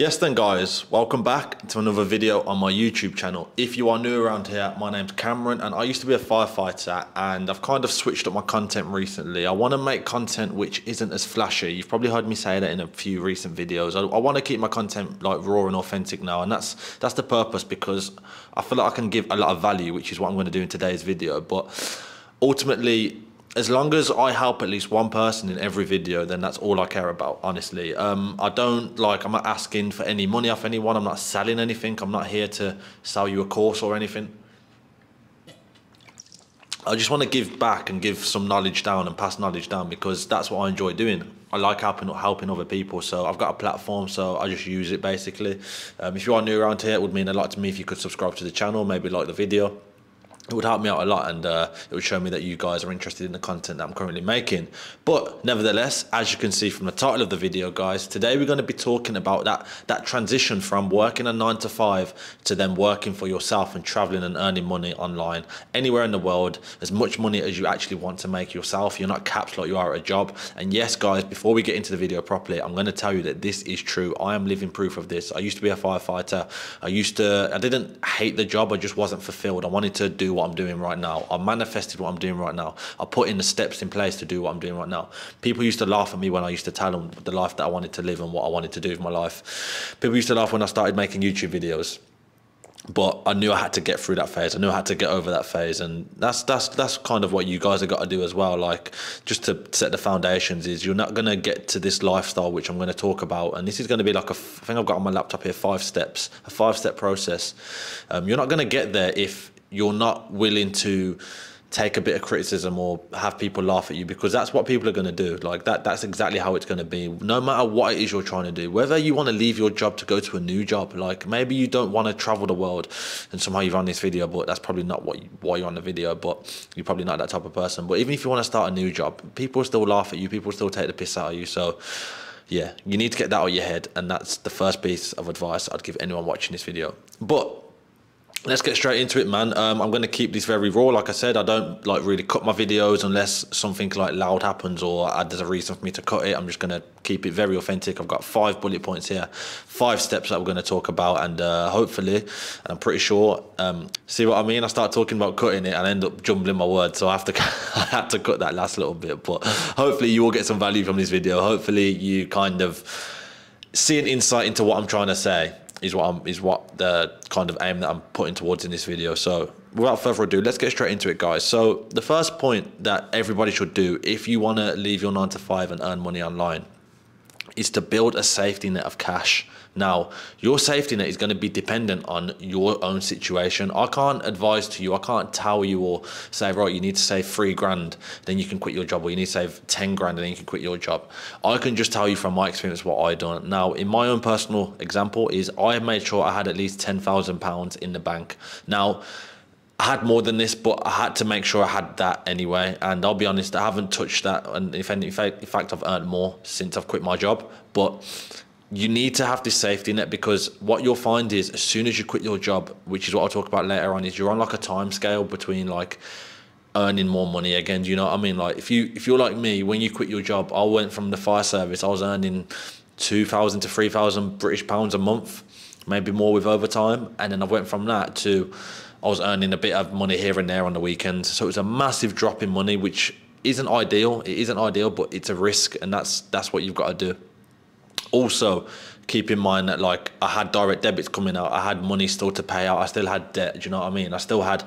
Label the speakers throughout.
Speaker 1: Yes then guys, welcome back to another video on my YouTube channel. If you are new around here, my name's Cameron and I used to be a firefighter and I've kind of switched up my content recently. I want to make content which isn't as flashy. You've probably heard me say that in a few recent videos. I, I want to keep my content like raw and authentic now and that's that's the purpose because I feel like I can give a lot of value which is what I'm going to do in today's video. But ultimately as long as I help at least one person in every video, then that's all I care about, honestly. Um, I don't like, I'm not asking for any money off anyone. I'm not selling anything. I'm not here to sell you a course or anything. I just want to give back and give some knowledge down and pass knowledge down because that's what I enjoy doing. I like helping helping other people, so I've got a platform, so I just use it basically. Um, if you are new around here, it would mean a lot to me if you could subscribe to the channel, maybe like the video it would help me out a lot and uh, it would show me that you guys are interested in the content that I'm currently making. But nevertheless, as you can see from the title of the video, guys, today we're going to be talking about that, that transition from working a nine to five to then working for yourself and traveling and earning money online anywhere in the world, as much money as you actually want to make yourself. You're not capped like you are at a job. And yes, guys, before we get into the video properly, I'm going to tell you that this is true. I am living proof of this. I used to be a firefighter. I used to, I didn't hate the job. I just wasn't fulfilled. I wanted to do what I'm doing right now. I manifested what I'm doing right now. I put in the steps in place to do what I'm doing right now. People used to laugh at me when I used to tell them the life that I wanted to live and what I wanted to do with my life. People used to laugh when I started making YouTube videos but I knew I had to get through that phase. I knew I had to get over that phase, and that's that's that's kind of what you guys have got to do as well. Like just to set the foundations is you're not gonna get to this lifestyle which I'm going to talk about, and this is going to be like a I think I've got on my laptop here five steps, a five step process. Um, you're not going to get there if you're not willing to take a bit of criticism or have people laugh at you because that's what people are going to do. Like that that's exactly how it's going to be. No matter what it is you're trying to do whether you want to leave your job to go to a new job like maybe you don't want to travel the world and somehow you've on this video but that's probably not what you, why you're on the video but you're probably not that type of person. But even if you want to start a new job people still laugh at you people still take the piss out of you. So yeah you need to get that out of your head and that's the first piece of advice i'd give anyone watching this video. But let's get straight into it man. Um, i'm going to keep this very raw. Like i said i don't like really cut my videos unless something like loud happens or uh, there's a reason for me to cut it. I'm just going to keep it very authentic. I've got five bullet points here five steps that we're going to talk about and uh, hopefully and i'm pretty sure um, see what i mean? I start talking about cutting it and I end up jumbling my words so i have to i had to cut that last little bit. But hopefully you will get some value from this video. Hopefully you kind of see an insight into what i'm trying to say is what I'm, is what the kind of aim that I'm putting towards in this video. So without further ado, let's get straight into it, guys. So the first point that everybody should do if you want to leave your nine to five and earn money online is to build a safety net of cash. Now, your safety net is going to be dependent on your own situation. I can't advise to you, I can't tell you or say, right, you need to save three grand, then you can quit your job, or you need to save 10 grand, and then you can quit your job. I can just tell you from my experience what I done. Now, in my own personal example, is I made sure I had at least £10,000 in the bank. Now, I had more than this, but I had to make sure I had that anyway. And I'll be honest, I haven't touched that. And if any, in fact, I've earned more since I've quit my job. But you need to have this safety net because what you'll find is as soon as you quit your job, which is what I'll talk about later on, is you're on like a time scale between like earning more money again. Do you know what I mean? Like if you if you're like me, when you quit your job, I went from the fire service, I was earning two thousand to three thousand British pounds a month, maybe more with overtime, and then I went from that to I was earning a bit of money here and there on the weekends. So it was a massive drop in money, which isn't ideal. It isn't ideal, but it's a risk, and that's that's what you've got to do. Also, keep in mind that like I had direct debits coming out. I had money still to pay out. I still had debt. Do you know what I mean? I still had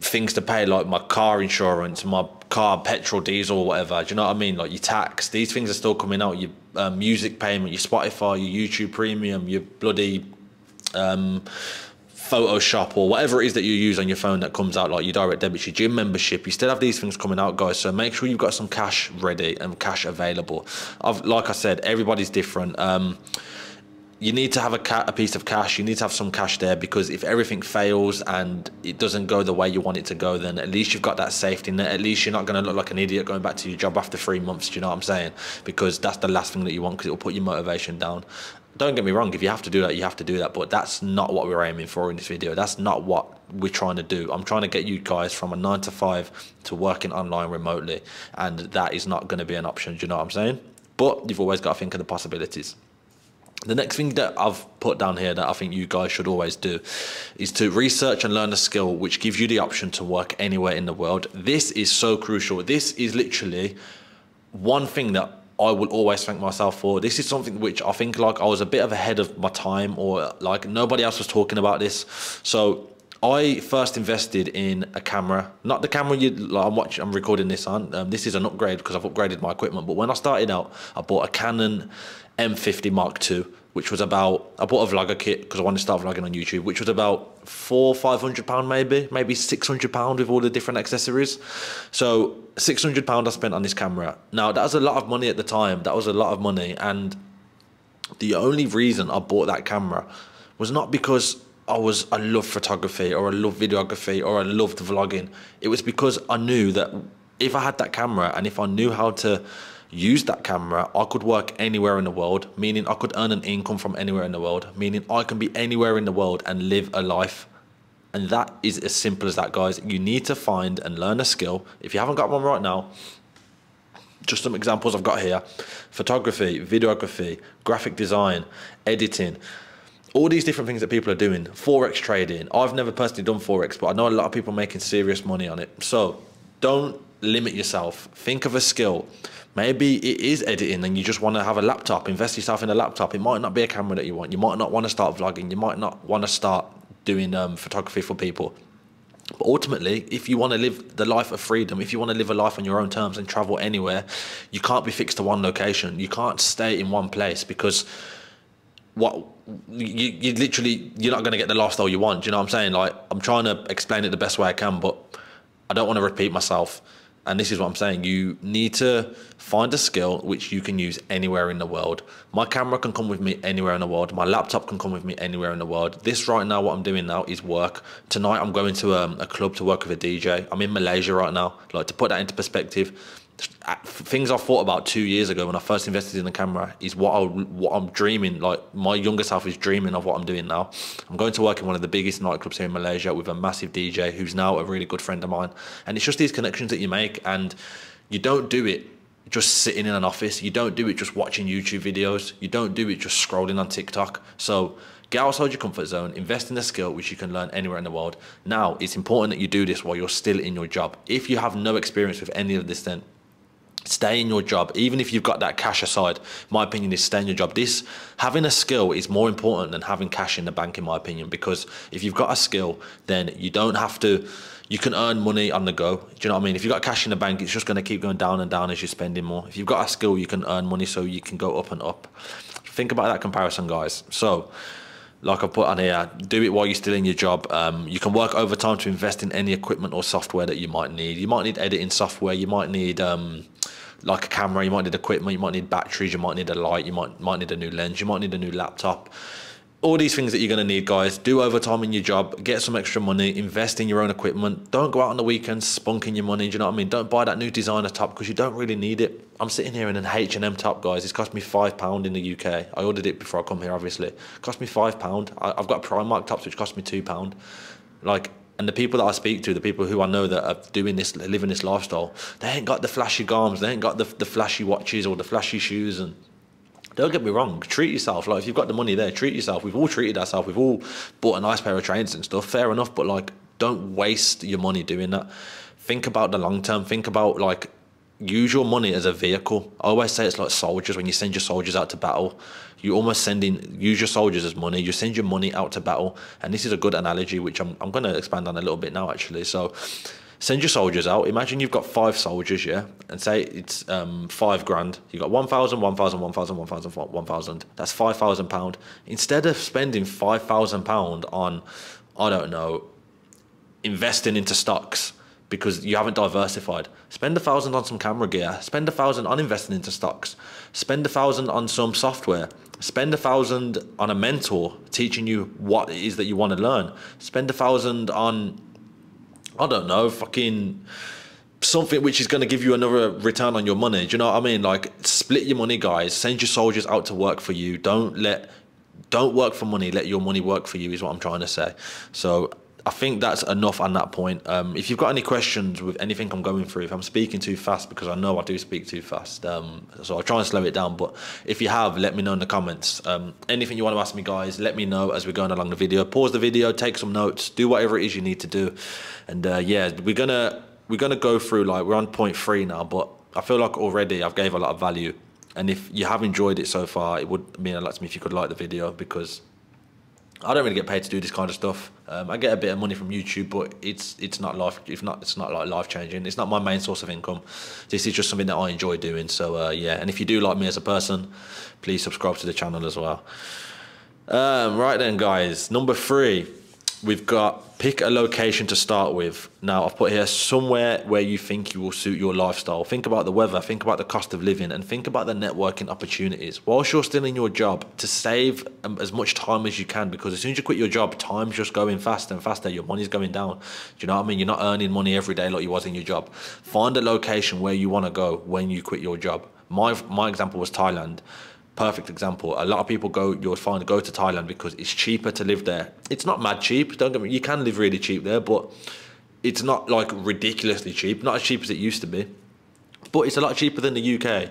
Speaker 1: things to pay like my car insurance, my car petrol, diesel, whatever. Do you know what I mean? Like your tax. These things are still coming out. Your uh, music payment, your Spotify, your YouTube Premium, your bloody. Um, Photoshop or whatever it is that you use on your phone that comes out like your direct debit, your gym membership, you still have these things coming out, guys. So make sure you've got some cash ready and cash available. I've, like I said, everybody's different. Um, you need to have a, ca- a piece of cash. You need to have some cash there because if everything fails and it doesn't go the way you want it to go, then at least you've got that safety net. At least you're not going to look like an idiot going back to your job after three months. Do you know what I'm saying? Because that's the last thing that you want because it will put your motivation down don't get me wrong, if you have to do that, you have to do that. But that's not what we're aiming for in this video. That's not what we're trying to do. I'm trying to get you guys from a nine to five to working online remotely. And that is not going to be an option. Do you know what I'm saying? But you've always got to think of the possibilities. The next thing that I've put down here that I think you guys should always do is to research and learn a skill which gives you the option to work anywhere in the world. This is so crucial. This is literally one thing that I will always thank myself for. This is something which I think like I was a bit of ahead of my time or like nobody else was talking about this. So I first invested in a camera, not the camera you like. I'm watching, I'm recording this on. Um, this is an upgrade because I've upgraded my equipment. But when I started out, I bought a Canon M50 Mark II, which was about. I bought a vlogger kit because I wanted to start vlogging on YouTube, which was about four, five hundred pound, maybe, maybe six hundred pound with all the different accessories. So six hundred pound I spent on this camera. Now that was a lot of money at the time. That was a lot of money, and the only reason I bought that camera was not because I was I love photography or I love videography or I loved vlogging. It was because I knew that if I had that camera and if I knew how to use that camera, I could work anywhere in the world, meaning I could earn an income from anywhere in the world, meaning I can be anywhere in the world and live a life. And that is as simple as that, guys. You need to find and learn a skill. If you haven't got one right now, just some examples I've got here photography, videography, graphic design, editing all these different things that people are doing forex trading i've never personally done forex but i know a lot of people making serious money on it so don't limit yourself think of a skill maybe it is editing and you just want to have a laptop invest yourself in a laptop it might not be a camera that you want you might not want to start vlogging you might not want to start doing um, photography for people but ultimately, if you want to live the life of freedom, if you want to live a life on your own terms and travel anywhere, you can't be fixed to one location. You can't stay in one place because what you, you literally you're not going to get the lifestyle you want. Do you know what I'm saying? Like I'm trying to explain it the best way I can, but I don't want to repeat myself. And this is what I'm saying. You need to find a skill which you can use anywhere in the world. My camera can come with me anywhere in the world. My laptop can come with me anywhere in the world. This right now, what I'm doing now is work. Tonight, I'm going to um, a club to work with a DJ. I'm in Malaysia right now. Like to put that into perspective, things I thought about two years ago when I first invested in the camera is what I what I'm dreaming. Like my younger self is dreaming of what I'm doing now. I'm going to work in one of the biggest nightclubs here in Malaysia with a massive DJ who's now a really good friend of mine. And it's just these connections that you make, and you don't do it just sitting in an office. You don't do it just watching YouTube videos. You don't do it just scrolling on TikTok. So get outside your comfort zone, invest in a skill which you can learn anywhere in the world. Now, it's important that you do this while you're still in your job. If you have no experience with any of this, then stay in your job even if you've got that cash aside my opinion is stay in your job this having a skill is more important than having cash in the bank in my opinion because if you've got a skill then you don't have to you can earn money on the go do you know what i mean if you've got cash in the bank it's just going to keep going down and down as you're spending more if you've got a skill you can earn money so you can go up and up think about that comparison guys so like I put on here, do it while you're still in your job. Um, you can work overtime to invest in any equipment or software that you might need. You might need editing software. You might need um, like a camera, you might need equipment, you might need batteries, you might need a light, you might might need a new lens, you might need a new laptop. All these things that you're going to need, guys. Do overtime in your job, get some extra money, invest in your own equipment. Don't go out on the weekends spunking your money. Do you know what I mean? Don't buy that new designer top because you don't really need it. I'm sitting here in an H&M top, guys. It's cost me five pound in the UK. I ordered it before I come here, obviously. It cost me five pound. I've got Primark tops which cost me two pound. Like and the people that I speak to, the people who I know that are doing this, living this lifestyle, they ain't got the flashy garms, they ain't got the, the flashy watches or the flashy shoes. And don't get me wrong, treat yourself. Like if you've got the money there, treat yourself. We've all treated ourselves. We've all bought a nice pair of trainers and stuff. Fair enough, but like, don't waste your money doing that. Think about the long term. Think about like use your money as a vehicle. I always say it's like soldiers. When you send your soldiers out to battle you almost sending use your soldiers as money. You send your money out to battle. And this is a good analogy which i'm, I'm going to expand on a little bit now actually. So send your soldiers out. Imagine you've got five soldiers yeah? And say it's um, five grand. You've got 1000 1000 1000 1000 1000 that's 5000 pound. Instead of spending 5000 pound on i don't know investing into stocks because you haven't diversified. Spend a thousand on some camera gear. Spend a thousand on investing into stocks. Spend a thousand on some software. Spend a thousand on a mentor teaching you what it is that you want to learn. Spend a thousand on, I don't know, fucking something which is going to give you another return on your money. Do you know what I mean? Like, split your money, guys. Send your soldiers out to work for you. Don't let, don't work for money. Let your money work for you, is what I'm trying to say. So, I think that's enough on that point. Um, if you've got any questions with anything I'm going through, if I'm speaking too fast, because I know I do speak too fast, um, so I'll try and slow it down. But if you have, let me know in the comments. Um, anything you want to ask me, guys, let me know as we're going along the video. Pause the video, take some notes, do whatever it is you need to do, and uh, yeah, we're gonna we're gonna go through like we're on point three now, but I feel like already I've gave a lot of value. And if you have enjoyed it so far, it would mean a lot to me if you could like the video because I don't really get paid to do this kind of stuff. Um, I get a bit of money from YouTube, but it's it's not life. If not, it's not like life changing. It's not my main source of income. This is just something that I enjoy doing. So uh, yeah, and if you do like me as a person, please subscribe to the channel as well. Um, right then, guys. Number three we've got pick a location to start with. Now I've put here somewhere where you think you will suit your lifestyle. Think about the weather, think about the cost of living, and think about the networking opportunities. Whilst you're still in your job, to save um, as much time as you can, because as soon as you quit your job, time's just going faster and faster. Your money's going down. Do you know what I mean? You're not earning money every day like you was in your job. Find a location where you want to go when you quit your job. My my example was Thailand perfect example. A lot of people go, you'll find, go to Thailand because it's cheaper to live there. It's not mad cheap. Don't get me. You can live really cheap there, but it's not like ridiculously cheap. Not as cheap as it used to be, but it's a lot cheaper than the UK.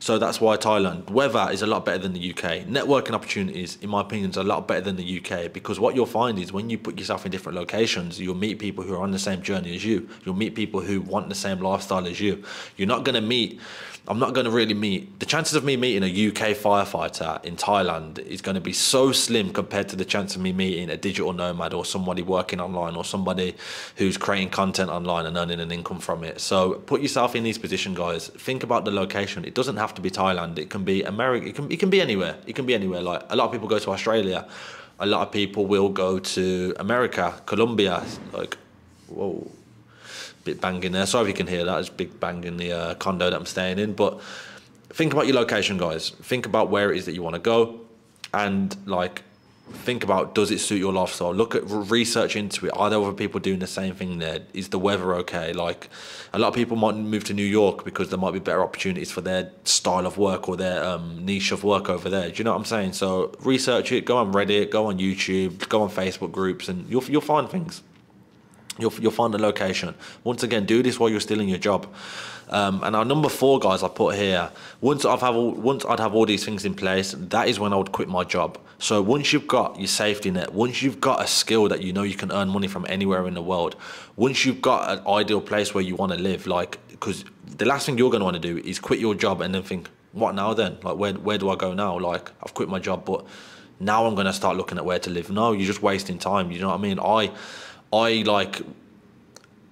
Speaker 1: So that's why Thailand. Weather is a lot better than the UK. Networking opportunities, in my opinion, is a lot better than the UK because what you'll find is when you put yourself in different locations, you'll meet people who are on the same journey as you. You'll meet people who want the same lifestyle as you. You're not going to meet I'm not going to really meet the chances of me meeting a UK firefighter in Thailand is going to be so slim compared to the chance of me meeting a digital nomad or somebody working online or somebody who's creating content online and earning an income from it. So put yourself in these positions, guys. Think about the location. It doesn't have to be Thailand. It can be America. It can it can be anywhere. It can be anywhere. Like a lot of people go to Australia. A lot of people will go to America, Colombia. Like, whoa bit banging there. Sorry if you can hear that. It's big bang in the uh, condo that I'm staying in. But think about your location, guys. Think about where it is that you want to go, and like think about does it suit your lifestyle look at research into it are there other people doing the same thing there is the weather okay like a lot of people might move to new york because there might be better opportunities for their style of work or their um, niche of work over there do you know what i'm saying so research it go on reddit go on youtube go on facebook groups and you'll, you'll find things You'll, you'll find a location. Once again, do this while you're still in your job. Um, and our number four guys I put here. Once I've have all, once I'd have all these things in place, that is when I would quit my job. So once you've got your safety net, once you've got a skill that you know you can earn money from anywhere in the world, once you've got an ideal place where you want to live, like because the last thing you're going to want to do is quit your job and then think, what now then? Like where where do I go now? Like I've quit my job, but now I'm going to start looking at where to live. No, you're just wasting time. You know what I mean? I I like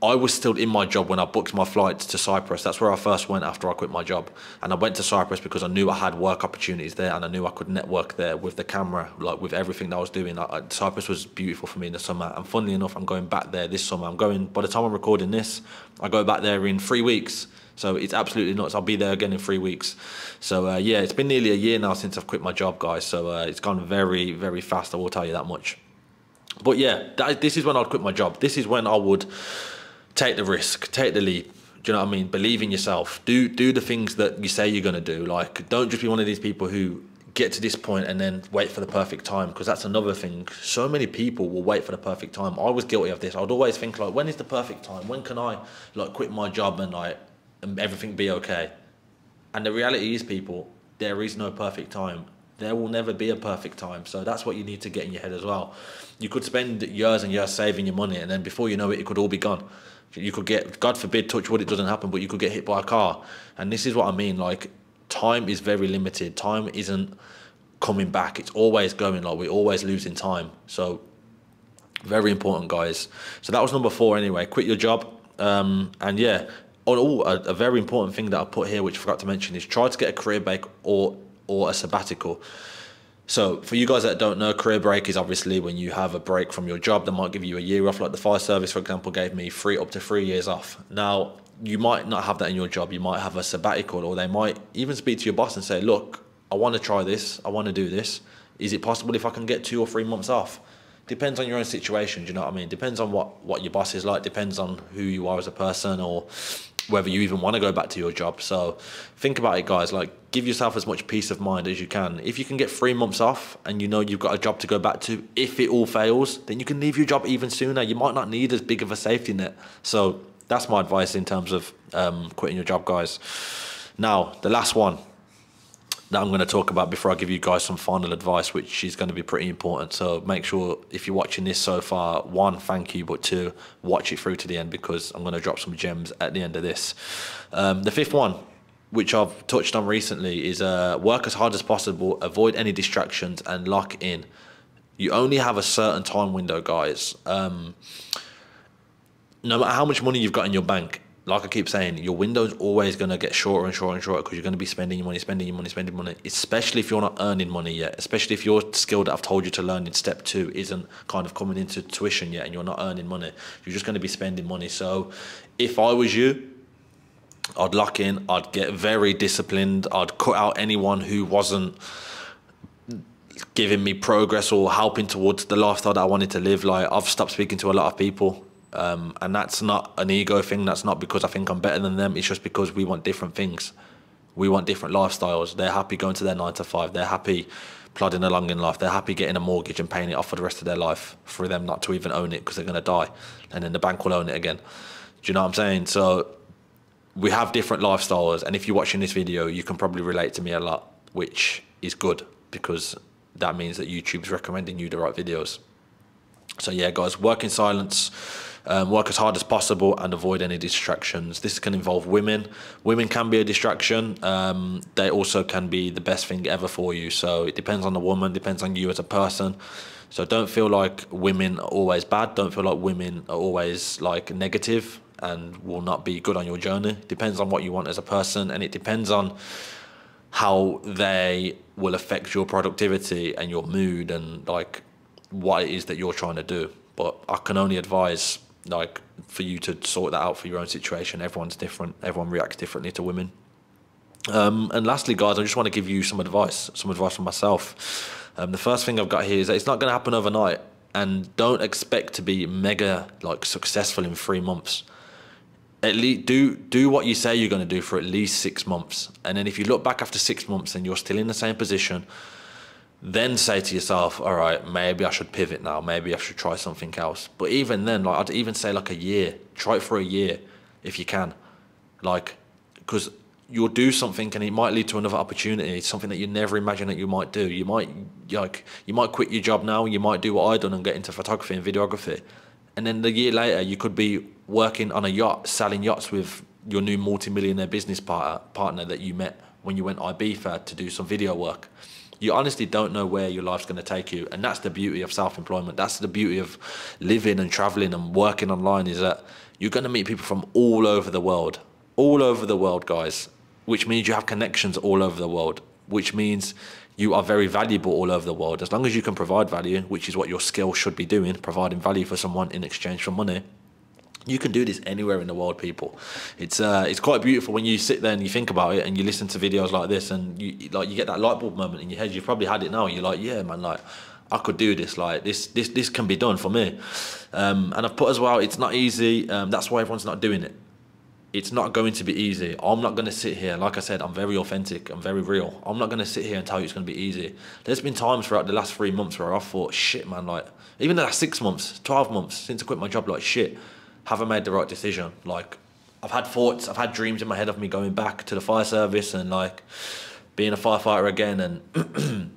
Speaker 1: I was still in my job when I booked my flight to Cyprus. That's where I first went after I quit my job. And I went to Cyprus because I knew I had work opportunities there and I knew I could network there with the camera, like with everything that I was doing. I, I, Cyprus was beautiful for me in the summer. And funnily enough, I'm going back there this summer. I'm going, by the time I'm recording this, I go back there in three weeks. So it's absolutely nuts. I'll be there again in three weeks. So uh, yeah, it's been nearly a year now since I've quit my job, guys. So uh, it's gone very, very fast. I will tell you that much. But yeah, that, this is when I'd quit my job. This is when I would take the risk, take the leap. Do you know what I mean? Believe in yourself. Do do the things that you say you're gonna do. Like, don't just be one of these people who get to this point and then wait for the perfect time because that's another thing. So many people will wait for the perfect time. I was guilty of this. I'd always think like, when is the perfect time? When can I like quit my job and like and everything be okay? And the reality is, people, there is no perfect time. There will never be a perfect time. So that's what you need to get in your head as well. You could spend years and years saving your money, and then before you know it, it could all be gone. You could get, God forbid, touch wood, it doesn't happen, but you could get hit by a car. And this is what I mean. Like, time is very limited. Time isn't coming back. It's always going. Like, we're always losing time. So, very important, guys. So that was number four anyway. Quit your job. Um, and yeah, oh, a, a very important thing that I put here, which I forgot to mention, is try to get a career break or or a sabbatical. So for you guys that don't know, career break is obviously when you have a break from your job that might give you a year off. Like the fire service, for example, gave me three up to three years off. Now you might not have that in your job. You might have a sabbatical, or they might even speak to your boss and say, "Look, I want to try this. I want to do this. Is it possible if I can get two or three months off?" Depends on your own situation. Do you know what I mean? Depends on what what your boss is like. Depends on who you are as a person, or whether you even want to go back to your job. So think about it, guys. Like, give yourself as much peace of mind as you can. If you can get three months off and you know you've got a job to go back to, if it all fails, then you can leave your job even sooner. You might not need as big of a safety net. So that's my advice in terms of um, quitting your job, guys. Now, the last one that I'm going to talk about before I give you guys some final advice, which is going to be pretty important. So make sure if you're watching this so far, one, thank you, but two, watch it through to the end because I'm going to drop some gems at the end of this. Um, the fifth one, which I've touched on recently, is uh, work as hard as possible, avoid any distractions, and lock in. You only have a certain time window, guys. Um, no matter how much money you've got in your bank, like I keep saying, your window's always going to get shorter and shorter and shorter because you're going to be spending your money, spending your money, spending money, especially if you're not earning money yet, especially if your skill that I've told you to learn in step two isn't kind of coming into tuition yet and you're not earning money. You're just going to be spending money. So if I was you, I'd lock in, I'd get very disciplined, I'd cut out anyone who wasn't giving me progress or helping towards the lifestyle that I wanted to live. Like I've stopped speaking to a lot of people um, and that's not an ego thing. That's not because I think I'm better than them. It's just because we want different things. We want different lifestyles. They're happy going to their nine to five. They're happy plodding along in life. They're happy getting a mortgage and paying it off for the rest of their life for them not to even own it because they're going to die. And then the bank will own it again. Do you know what I'm saying? So we have different lifestyles. And if you're watching this video, you can probably relate to me a lot, which is good because that means that YouTube's recommending you the right videos. So yeah, guys, work in silence um, work as hard as possible and avoid any distractions. This can involve women. Women can be a distraction. Um, they also can be the best thing ever for you. So it depends on the woman, depends on you as a person. So don't feel like women are always bad. Don't feel like women are always like negative and will not be good on your journey. It depends on what you want as a person and it depends on how they will affect your productivity and your mood and like what it is that you're trying to do. But I can only advise like for you to sort that out for your own situation. Everyone's different. Everyone reacts differently to women. Um, and lastly, guys, I just want to give you some advice, some advice from myself. Um, the first thing I've got here is that it's not going to happen overnight, and don't expect to be mega like successful in three months. At least do do what you say you're going to do for at least six months, and then if you look back after six months and you're still in the same position, then say to yourself, all right, maybe I should pivot now. Maybe I should try something else. But even then, like I'd even say like a year. Try it for a year if you can, like because you'll do something and it might lead to another opportunity. something that you never imagined that you might do. You might like you might quit your job now. You might do what I done and get into photography and videography, and then the year later you could be working on a yacht, selling yachts with your new multi-millionaire business partner partner that you met when you went Ibiza to do some video work you honestly don't know where your life's going to take you and that's the beauty of self-employment. That's the beauty of living and traveling and working online is that you're going to meet people from all over the world. All over the world guys which means you have connections all over the world which means you are very valuable all over the world. As long as you can provide value which is what your skill should be doing providing value for someone in exchange for money you can do this anywhere in the world, people. It's uh, it's quite beautiful when you sit there and you think about it and you listen to videos like this and you like you get that light bulb moment in your head. You've probably had it now. And you're like, yeah, man, like I could do this. Like this, this, this can be done for me. Um, and I've put as well. It's not easy. Um, that's why everyone's not doing it. It's not going to be easy. I'm not going to sit here. Like I said, I'm very authentic. I'm very real. I'm not going to sit here and tell you it's going to be easy. There's been times throughout the last three months where I thought, shit, man, like even the last six months, twelve months since I quit my job, like shit have I made the right decision? Like, I've had thoughts, I've had dreams in my head of me going back to the fire service and like being a firefighter again, and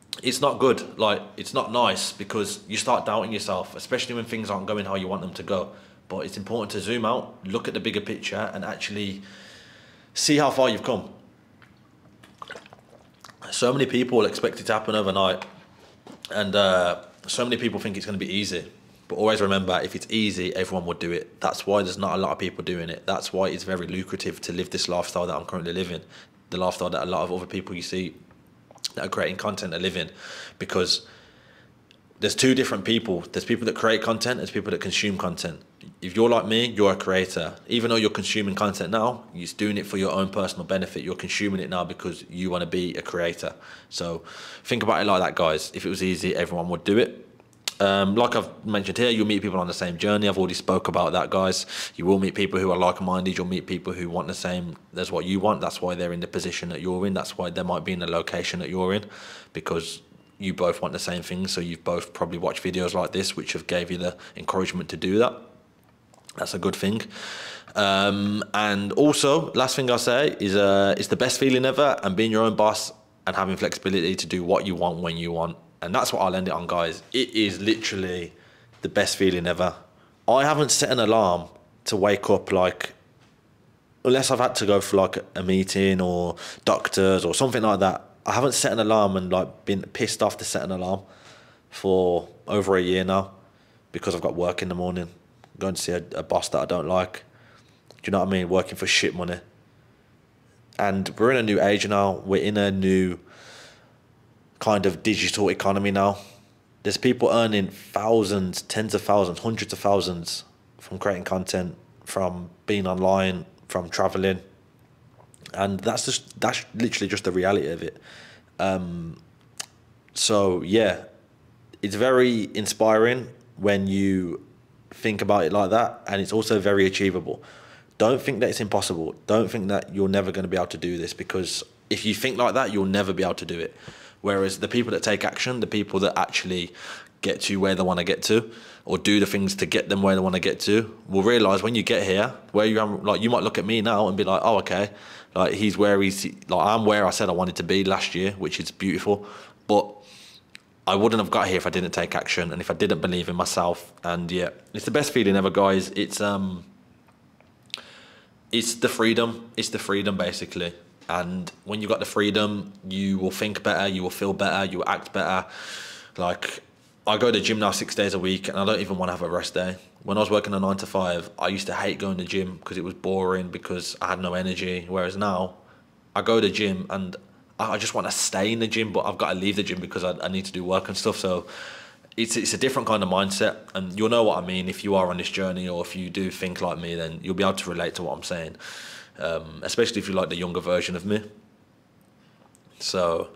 Speaker 1: it's not good. Like, it's not nice because you start doubting yourself, especially when things aren't going how you want them to go. But it's important to zoom out, look at the bigger picture, and actually see how far you've come. So many people expect it to happen overnight, and uh, so many people think it's going to be easy but always remember, if it's easy, everyone would do it. That's why there's not a lot of people doing it. That's why it's very lucrative to live this lifestyle that I'm currently living, the lifestyle that a lot of other people you see that are creating content are living, because there's two different people. There's people that create content. There's people that consume content. If you're like me, you're a creator. Even though you're consuming content now, you're doing it for your own personal benefit. You're consuming it now because you want to be a creator. So think about it like that, guys. If it was easy, everyone would do it Um, like I've mentioned here, you'll meet people on the same journey. I've already spoke about that, guys. You will meet people who are like-minded. You'll meet people who want the same as what you want. That's why they're in the position that you're in. That's why they might be in the location that you're in, because you both want the same things. So you've both probably watched videos like this, which have gave you the encouragement to do that. That's a good thing. Um, and also, last thing I'll say is uh, it's the best feeling ever, and being your own boss and having flexibility to do what you want when you want and that's what I'll end it on, guys. It is literally the best feeling ever. I haven't set an alarm to wake up like, unless I've had to go for like a meeting or doctors or something like that. I haven't set an alarm and like been pissed off to set an alarm for over a year now because I've got work in the morning, going to see a, a boss that I don't like. Do you know what I mean? Working for shit money. And we're in a new age now. We're in a new kind of digital economy now. There's people earning thousands, tens of thousands, hundreds of thousands from creating content, from being online, from traveling, and that's just that's literally just the reality of it. Um, so yeah, it's very inspiring when you think about it like that, and it's also very achievable. Don't think that it's impossible. Don't think that you're never going to be able to do this because if you think like that, you'll never be able to do it. Whereas the people that take action, the people that actually get to where they want to get to, or do the things to get them where they want to get to, will realize when you get here, where you are, like you might look at me now and be like, oh okay, like he's where he's like I'm where I said I wanted to be last year, which is beautiful, but. I wouldn't have got here if I didn't take action and if I didn't believe in myself. And yeah, it's the best feeling ever, guys. It's um, it's the freedom. It's the freedom, basically. And when you've got the freedom, you will think better, you will feel better, you will act better. Like, I go to the gym now six days a week and I don't even want to have a rest day. When I was working a nine to five, I used to hate going to the gym because it was boring, because I had no energy. Whereas now, I go to the gym and I just want to stay in the gym, but I've got to leave the gym because I, I need to do work and stuff. So it's it's a different kind of mindset, and you'll know what I mean if you are on this journey, or if you do think like me, then you'll be able to relate to what I'm saying um, especially if you like the younger version of me. So,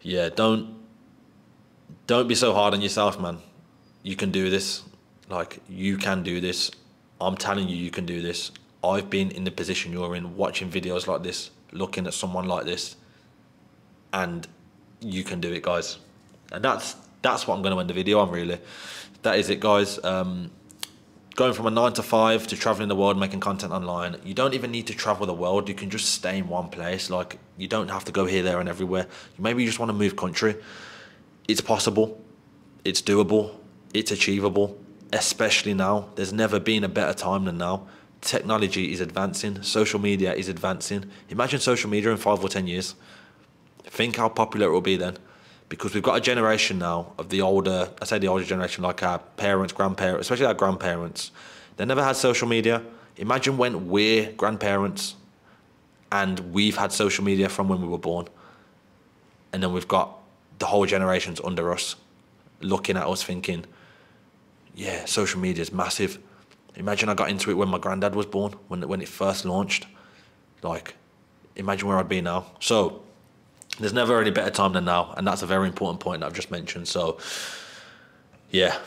Speaker 1: yeah, don't don't be so hard on yourself, man. You can do this. Like you can do this. I'm telling you, you can do this. I've been in the position you're in, watching videos like this, looking at someone like this, and you can do it, guys. And that's that's what I'm going to end the video on. Really, that is it, guys. Um, going from a nine to five to traveling the world, making content online. You don't even need to travel the world. You can just stay in one place. Like you don't have to go here, there, and everywhere. Maybe you just want to move country. It's possible. It's doable. It's achievable. Especially now. There's never been a better time than now. Technology is advancing. Social media is advancing. Imagine social media in five or ten years. Think how popular it will be then because we've got a generation now of the older, I say the older generation, like our parents, grandparents, especially our grandparents. They never had social media. Imagine when we're grandparents and we've had social media from when we were born. And then we've got the whole generations under us looking at us thinking, yeah, social media is massive. Imagine I got into it when my granddad was born, when, when it first launched. Like, imagine where I'd be now. So, there's never any better time than now, and that's a very important point that I've just mentioned. So, yeah,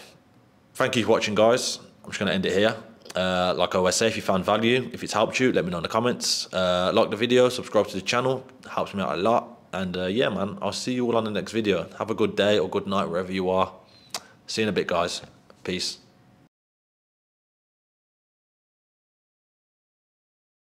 Speaker 1: thank you for watching, guys. I'm just going to end it here. Uh, like I always say, if you found value, if it's helped you, let me know in the comments. Uh, like the video, subscribe to the channel, helps me out a lot. And uh, yeah, man, I'll see you all on the next video. Have a good day or good night wherever you are. See you in a bit, guys. Peace.